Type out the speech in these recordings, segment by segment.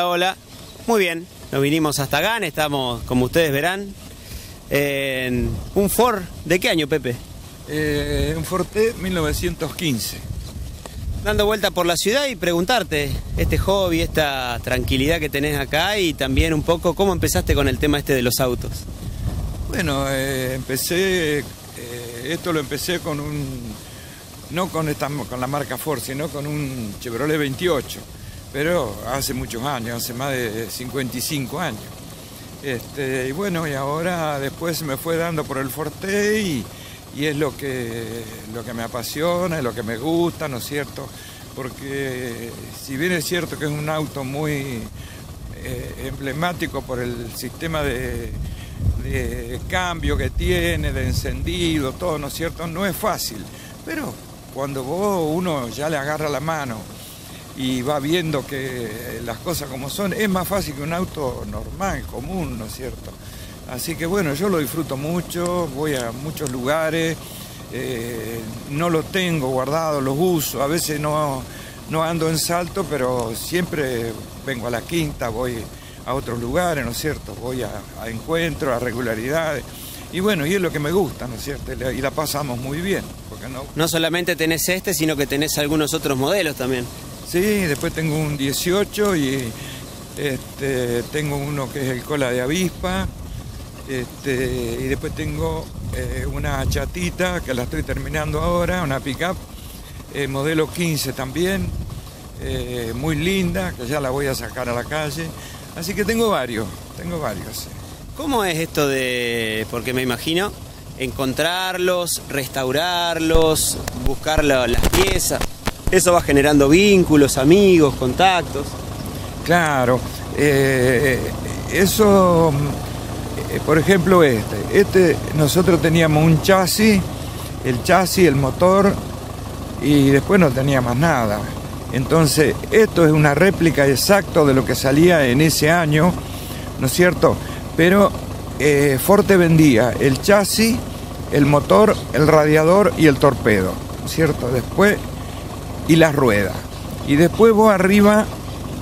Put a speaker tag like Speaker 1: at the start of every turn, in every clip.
Speaker 1: Hola, muy bien, nos vinimos hasta acá, estamos, como ustedes verán, en un Ford. ¿De qué año, Pepe?
Speaker 2: Eh, un Forte 1915.
Speaker 1: Dando vuelta por la ciudad y preguntarte este hobby, esta tranquilidad que tenés acá y también un poco cómo empezaste con el tema este de los autos.
Speaker 2: Bueno, eh, empecé, eh, esto lo empecé con un, no con, esta, con la marca Ford, sino con un Chevrolet 28 pero hace muchos años, hace más de 55 años. Este, y bueno, y ahora después me fue dando por el Forte y, es lo que, lo que me apasiona, es lo que me gusta, ¿no es cierto? Porque si bien es cierto que es un auto muy eh, emblemático por el sistema de, de cambio que tiene, de encendido, todo, ¿no es cierto? No es fácil, pero cuando vos uno ya le agarra la mano, y va viendo que las cosas como son, es más fácil que un auto normal, común, ¿no es cierto? Así que bueno, yo lo disfruto mucho, voy a muchos lugares, eh, no los tengo guardados, los uso, a veces no, no ando en salto, pero siempre vengo a la quinta, voy a otros lugares, ¿no es cierto? Voy a, encuentros, a regularidades. Y bueno, y es lo que me gusta, ¿no es cierto? Y la pasamos muy bien. No...
Speaker 1: no solamente tenés este, sino que tenés algunos otros modelos también.
Speaker 2: Sí, después tengo un 18 y este, tengo uno que es el cola de avispa. Este, y después tengo eh, una chatita que la estoy terminando ahora, una pickup, eh, modelo 15 también, eh, muy linda, que ya la voy a sacar a la calle. Así que tengo varios, tengo varios.
Speaker 1: ¿Cómo es esto de, porque me imagino, encontrarlos, restaurarlos, buscar las piezas? Eso va generando vínculos, amigos, contactos.
Speaker 2: Claro, eh, eso, eh, por ejemplo, este, este, nosotros teníamos un chasis, el chasis, el motor, y después no tenía más nada. Entonces, esto es una réplica exacta de lo que salía en ese año, ¿no es cierto? Pero eh, Forte vendía el chasis, el motor, el radiador y el torpedo, ¿cierto? Después y las ruedas. Y después vos arriba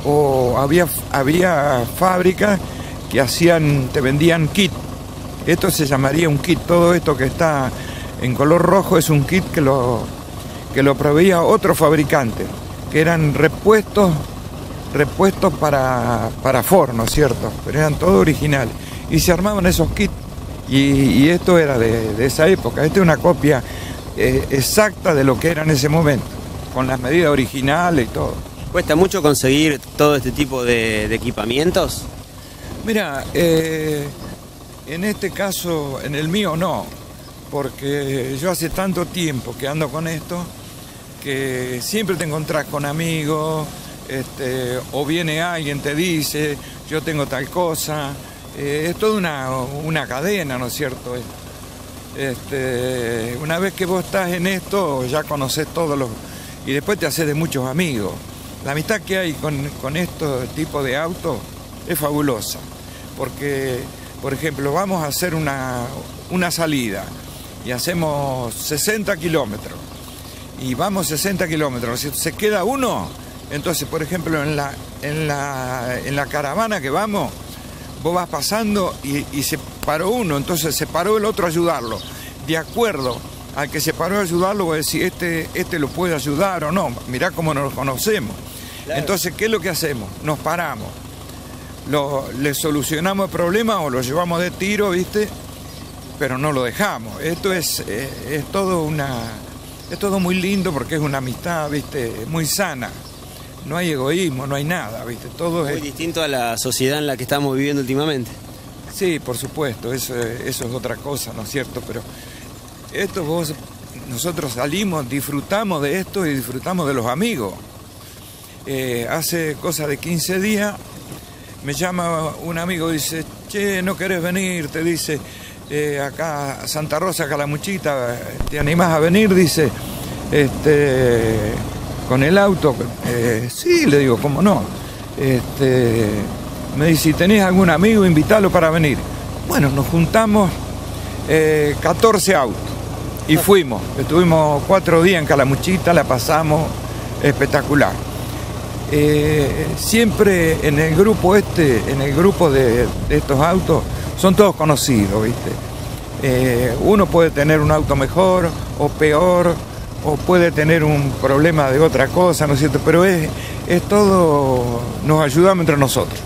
Speaker 2: o había, había fábricas que hacían, te vendían kit. Esto se llamaría un kit, todo esto que está en color rojo es un kit que lo, que lo proveía otro fabricante, que eran repuestos, repuestos para, para Ford, ¿no es cierto? Pero eran todos originales. Y se armaban esos kits. Y, esto era de, esa época. Esta es una copia eh, exacta de lo que era en ese momento con las medidas originales y todo.
Speaker 1: ¿Cuesta mucho conseguir todo este tipo de, equipamientos?
Speaker 2: Mira, eh, en este caso, en el mío no, porque yo hace tanto tiempo que ando con esto que siempre te encontrás con amigos, este, o viene alguien, te dice, yo tengo tal cosa, eh, es toda una, una, cadena, ¿no es cierto? Este, una vez que vos estás en esto, ya conoces todos los y después te haces de muchos amigos. La amistad que hay con, con este tipo de autos es fabulosa, porque, por ejemplo, vamos a hacer una, una salida y hacemos 60 kilómetros y vamos 60 kilómetros, si se queda uno, entonces, por ejemplo, en la, en la, en la caravana que vamos, vos vas pasando y, y se paró uno, entonces se paró el otro a ayudarlo, de acuerdo al que se paró a ayudarlo, voy a decir, este, este lo puede ayudar o no. Mirá cómo nos conocemos. Entonces, ¿qué es lo que hacemos? Nos paramos. le solucionamos el problema o lo llevamos de tiro, ¿viste? Pero no lo dejamos. Esto es, eh, es todo una. Es todo muy lindo porque es una amistad, ¿viste? Muy sana. No hay egoísmo, no hay nada, ¿viste? Todo
Speaker 1: muy distinto a la sociedad en la que estamos viviendo últimamente.
Speaker 2: Sí, por supuesto, eso, eso es otra cosa, ¿no es cierto? Pero esto vos, nosotros salimos, disfrutamos de esto y disfrutamos de los amigos. Eh, hace cosa de 15 días me llama un amigo y dice, che, no querés venir, te dice, eh, acá Santa Rosa, Calamuchita, ¿te animás a venir? Dice, este, con el auto. Eh, sí, le digo, ¿cómo no? Este, me dice, si tenés algún amigo, invítalo para venir. Bueno, nos juntamos 14 autos y fuimos. Estuvimos cuatro días en Calamuchita, la pasamos espectacular. eh, siempre en el grupo este, en el grupo de, estos autos, son todos conocidos, ¿viste? Eh, uno puede tener un auto mejor o peor, o puede tener un problema de otra cosa, ¿no es cierto? Pero es, es todo, nos ayudamos entre nosotros.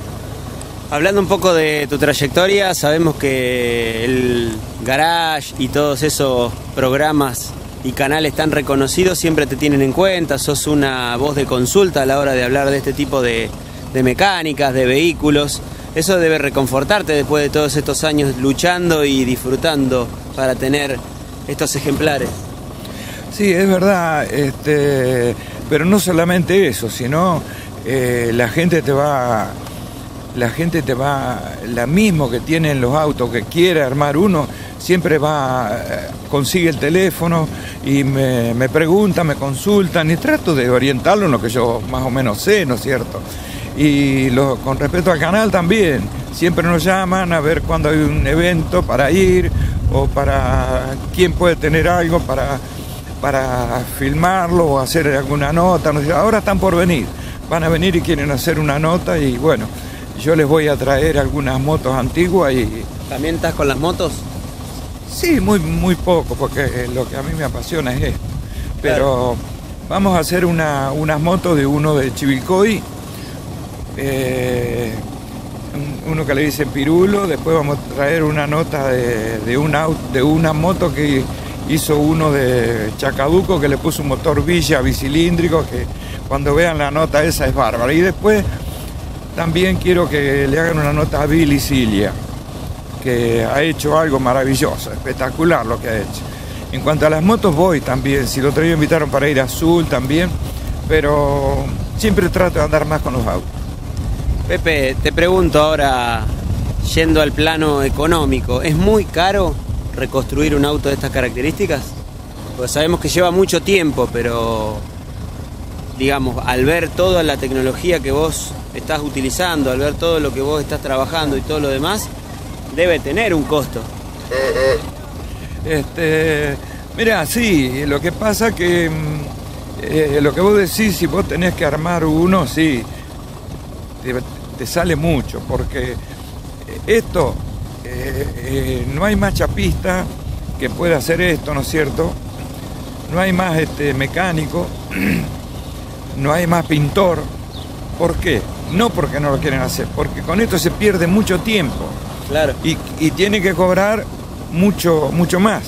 Speaker 1: Hablando un poco de tu trayectoria, sabemos que el garage y todos esos programas y canales tan reconocidos siempre te tienen en cuenta, sos una voz de consulta a la hora de hablar de este tipo de, mecánicas, de vehículos. Eso debe reconfortarte después de todos estos años luchando y disfrutando para tener estos ejemplares.
Speaker 2: Sí, es verdad, este, pero no solamente eso, sino eh, la gente te va, la gente te va, la mismo que tienen los autos, que quiere armar uno, siempre va, eh, consigue el teléfono y me, me preguntan, me consultan y trato de orientarlo en lo que yo más o menos sé, ¿no es cierto? Y con respecto al canal también, siempre nos llaman a ver cuándo hay un evento para ir o para quién puede tener algo para para filmarlo o hacer alguna nota. Ahora están por venir, van a venir y quieren hacer una nota y bueno, yo les voy a traer algunas motos antiguas y...
Speaker 1: ¿También estás con las motos?
Speaker 2: Sí, muy, muy poco, porque lo que a mí me apasiona es esto. Pero vamos a hacer una, unas motos de uno de Chivilcoy, eh, uno que le dicen Pirulo, después vamos a traer una nota de, de, una, de una moto que hizo uno de Chacabuco que le puso un motor Villa bicilíndrico, que cuando vean la nota esa es bárbara. Y después también quiero que le hagan una nota a Billy Cilia, que ha hecho algo maravilloso, espectacular lo que ha hecho. En cuanto a las motos voy también, si lo otro invitaron para ir a Azul también, pero siempre trato de andar más con los autos.
Speaker 1: Pepe, te pregunto ahora, yendo al plano económico, ¿es muy caro reconstruir un auto de estas características? Pues sabemos que lleva mucho tiempo, pero digamos, al ver toda la tecnología que vos estás utilizando, al ver todo lo que vos estás trabajando y todo lo demás, debe tener un costo.
Speaker 2: Este, mira, sí, lo que pasa que mm, eh, lo que vos decís, si vos tenés que armar uno, sí, te sale mucho, porque esto eh, eh, no hay más chapista que pueda hacer esto, ¿no es cierto? No hay más este, mecánico, no hay más pintor. ¿Por qué? No porque no lo quieren hacer, porque con esto se pierde mucho tiempo.
Speaker 1: Claro.
Speaker 2: Y, tiene que cobrar mucho, mucho más.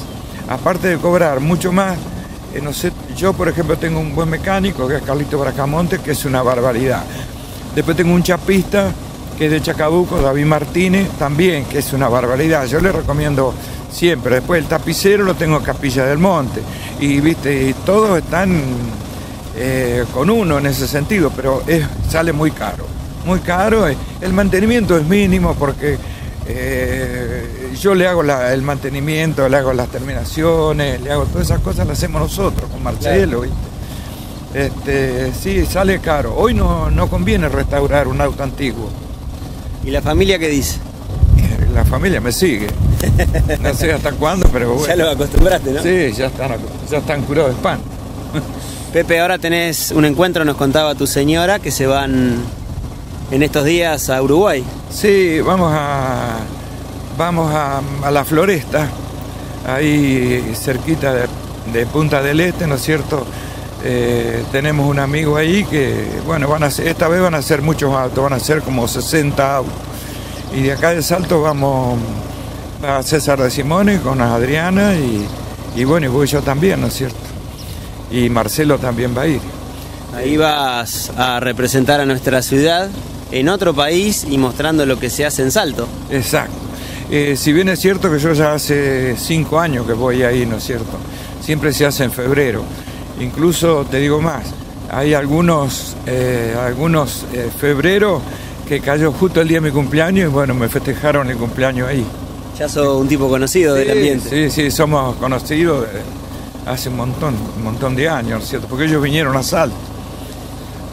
Speaker 2: Aparte de cobrar mucho más, eh, no sé, yo por ejemplo tengo un buen mecánico que es Carlito Bracamonte, que es una barbaridad. Después tengo un chapista que es de Chacabuco, David Martínez, también, que es una barbaridad. Yo le recomiendo siempre. Después el tapicero lo tengo en Capilla del Monte. Y viste, todos están eh, con uno en ese sentido, pero sale muy caro. Muy caro. El mantenimiento es mínimo porque eh, yo le hago el mantenimiento, le hago las terminaciones, le hago todas esas cosas, las hacemos nosotros con Marcelo. Este, sí, sale caro. Hoy no, no conviene restaurar un auto antiguo.
Speaker 1: ¿Y la familia qué dice?
Speaker 2: La familia me sigue. No sé hasta cuándo, pero bueno.
Speaker 1: Ya lo acostumbraste, ¿no?
Speaker 2: Sí, ya están, ya están curados de pan.
Speaker 1: Pepe, ahora tenés un encuentro, nos contaba tu señora, que se van en estos días a Uruguay.
Speaker 2: Sí, vamos a vamos a, la floresta, ahí cerquita de, Punta del Este, ¿no es cierto? Eh, tenemos un amigo ahí que, bueno, van a esta vez van a ser muchos autos, van a ser como 60 autos. Y de acá de Salto vamos a César de Simone con Adriana y, bueno, y voy yo también, ¿no es cierto? Y Marcelo también va a ir.
Speaker 1: Ahí vas a representar a nuestra ciudad en otro país y mostrando lo que se hace en Salto.
Speaker 2: Exacto. Eh, si bien es cierto que yo ya hace cinco años que voy ahí, ¿no es cierto? Siempre se hace en febrero. Incluso te digo más, hay algunos, eh, algunos eh, febrero que cayó justo el día de mi cumpleaños y bueno, me festejaron el cumpleaños ahí.
Speaker 1: Ya sos un tipo conocido del ambiente.
Speaker 2: Sí, sí, somos conocidos hace un montón, un montón de años, ¿cierto? Porque ellos vinieron a Salto.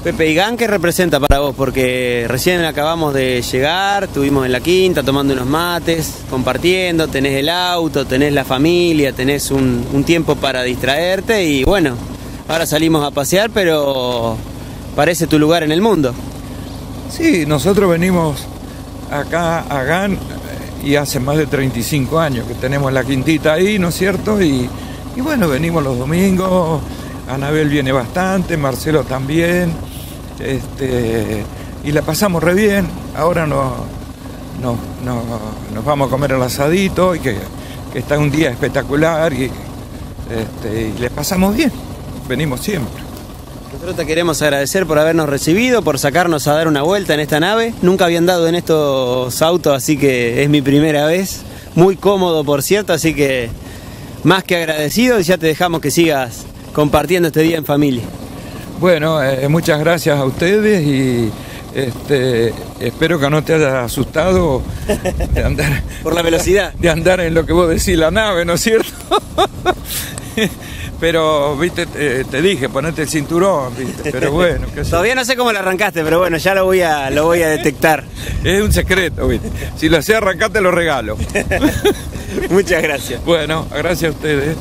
Speaker 1: Pepe, ¿y GAN qué representa para vos? Porque recién acabamos de llegar, estuvimos en la quinta tomando unos mates, compartiendo, tenés el auto, tenés la familia, tenés un tiempo para distraerte y bueno, Ahora salimos a pasear, pero parece tu lugar en el mundo.
Speaker 2: Sí, nosotros venimos acá a GAN y hace más de 35 años que tenemos la quintita ahí, ¿no es cierto? Y, y bueno, venimos los domingos, Anabel viene bastante, Marcelo también, este, y la pasamos re bien. Ahora no, no, no, nos vamos a comer el asadito y que, está un día espectacular y, este, y le pasamos bien, venimos siempre.
Speaker 1: Nosotros te queremos agradecer por habernos recibido, por sacarnos a dar una vuelta en esta nave. Nunca habían dado en estos autos, así que es mi primera vez. Muy cómodo, por cierto, así que más que agradecido y ya te dejamos que sigas compartiendo este día en familia.
Speaker 2: Bueno, eh, muchas gracias a ustedes y este, espero que no te haya asustado de andar
Speaker 1: por la velocidad.
Speaker 2: De andar en lo que vos decís la nave, ¿no es cierto? pero, viste, te, te, dije, ponete el cinturón, viste, pero bueno.
Speaker 1: ¿qué Todavía no sé cómo lo arrancaste, pero bueno, ya lo voy a, lo voy a detectar.
Speaker 2: Es un secreto, viste. Si lo sé arrancar, te lo regalo.
Speaker 1: Muchas gracias.
Speaker 2: Bueno, gracias a ustedes.